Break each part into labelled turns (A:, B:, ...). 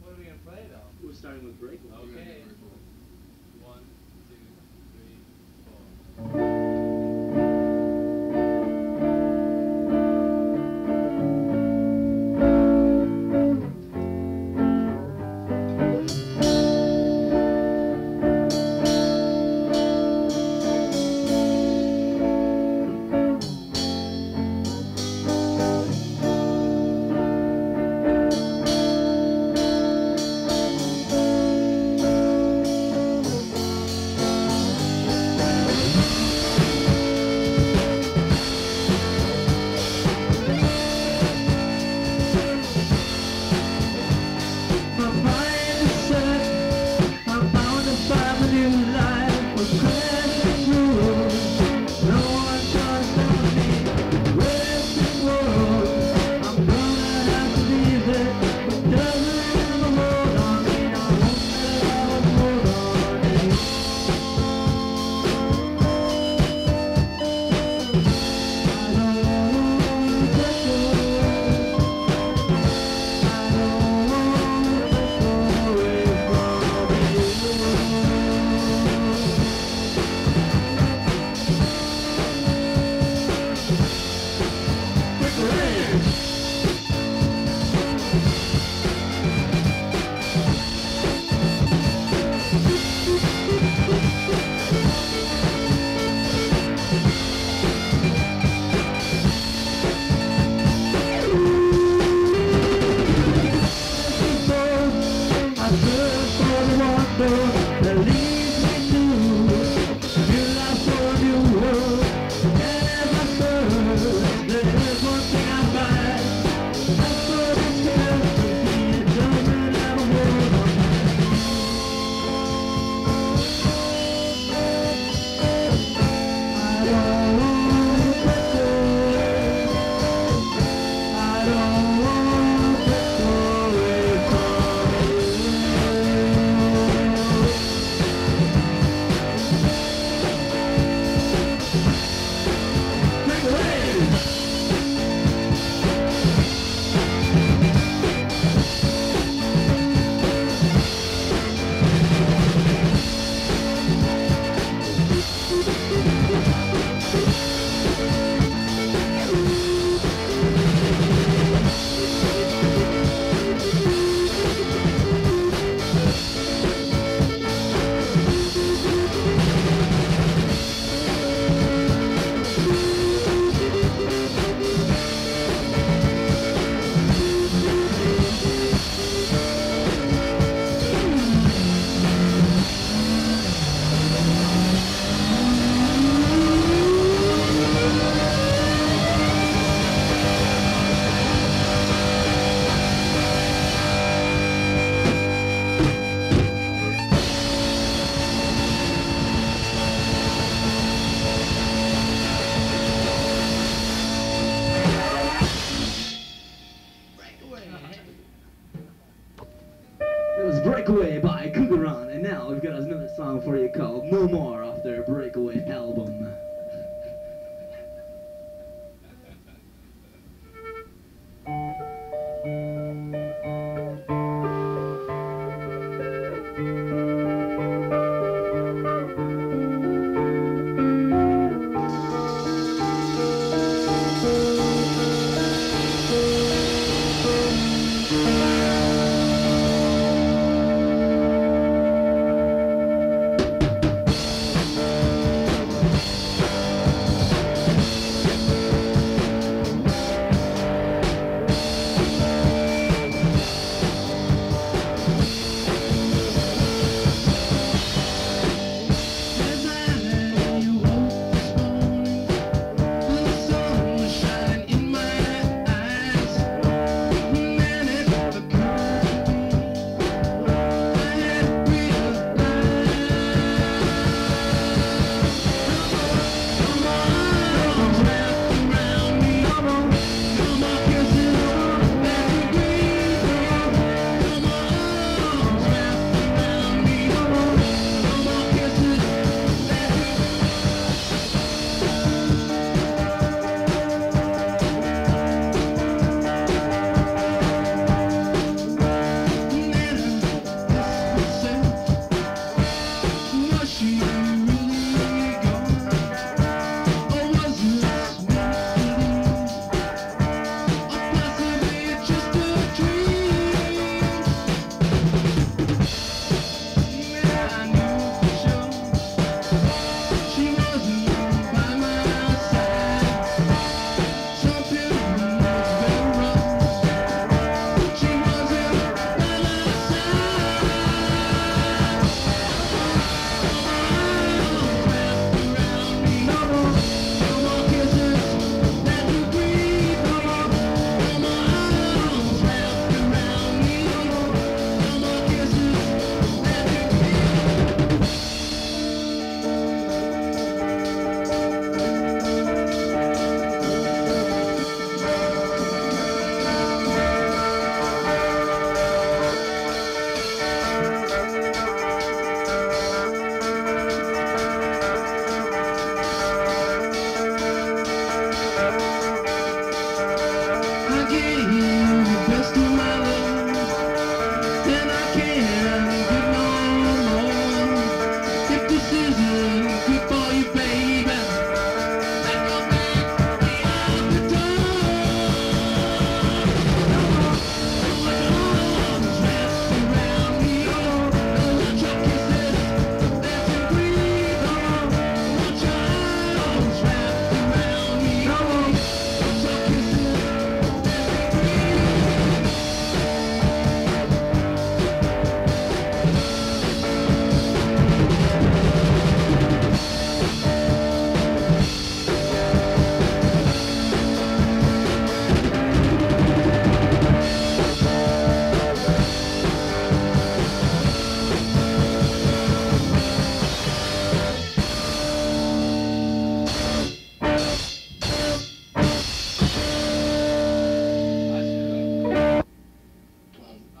A: What are we gonna play though?
B: We're starting with break.
A: Okay.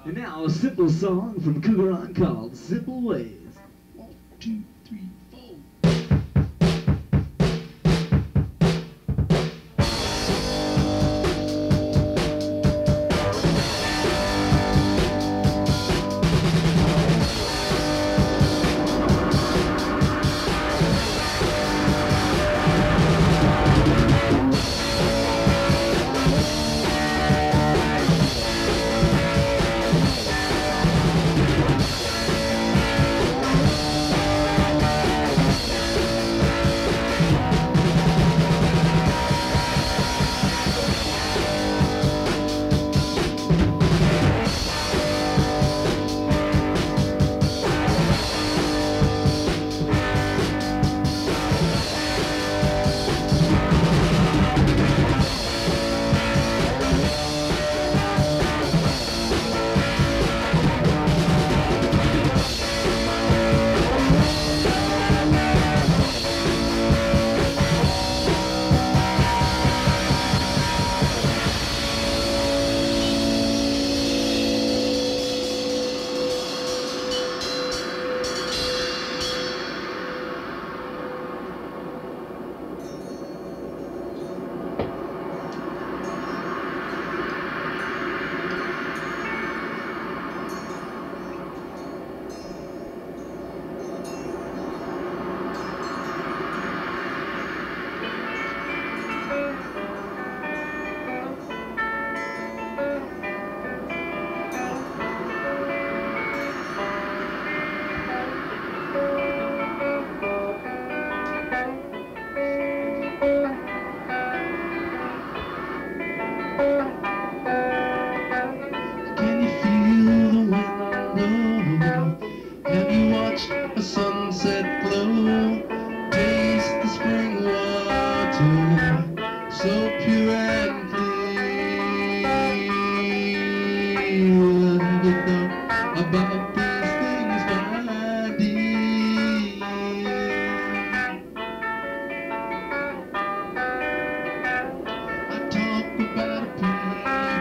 C: And
B: now a simple song from Cougaron called Simple Ways. One, two,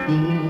B: Mm-hmm.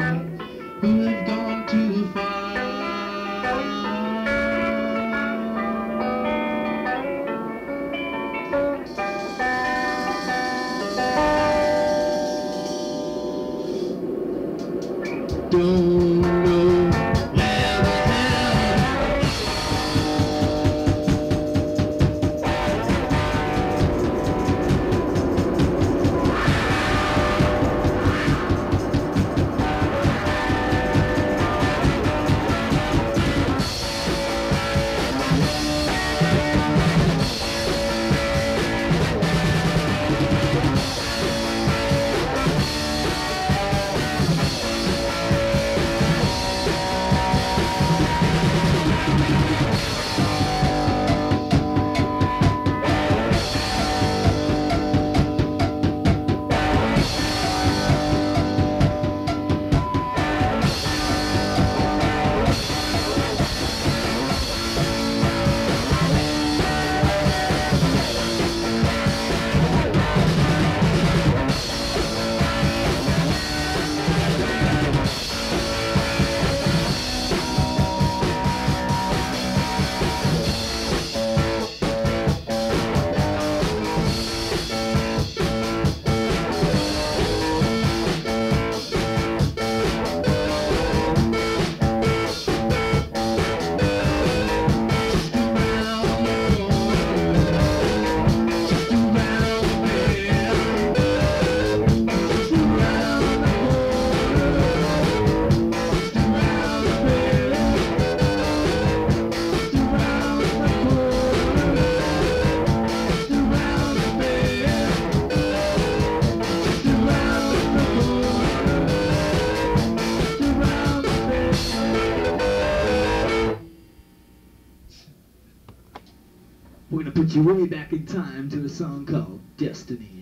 B: way back in time to a song called Destiny.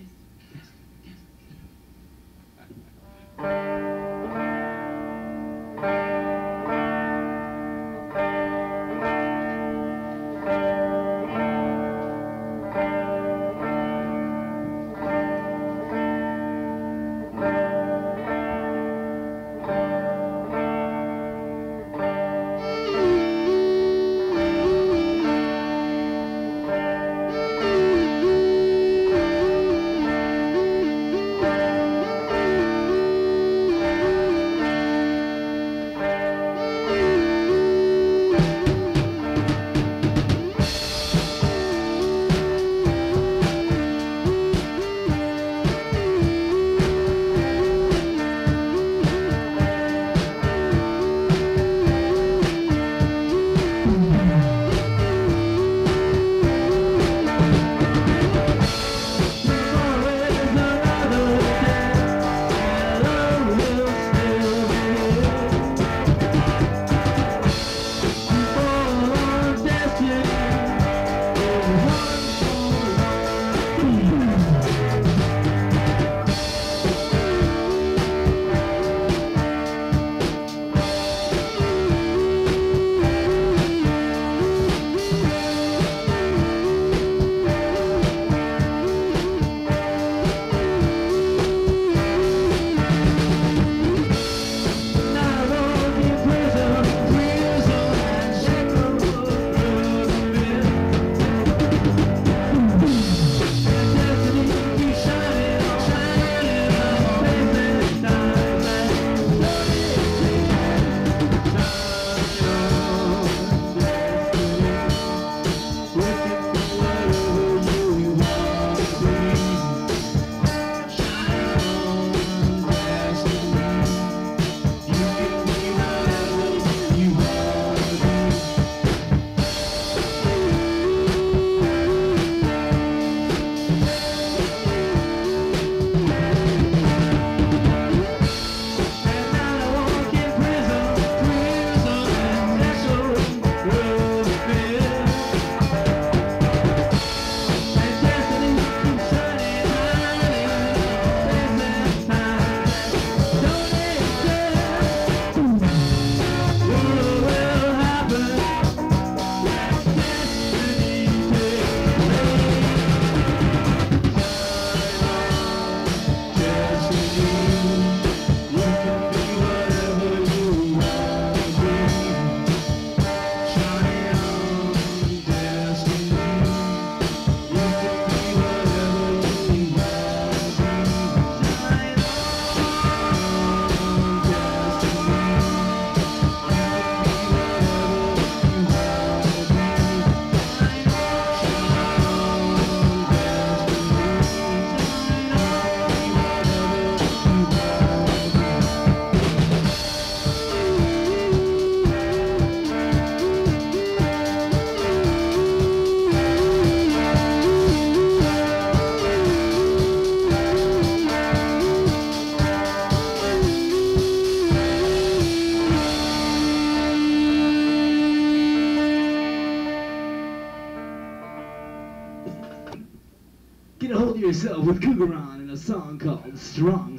D: Song called Stronghold.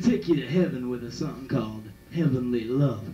D: take you
B: to heaven with a song called Heavenly Love.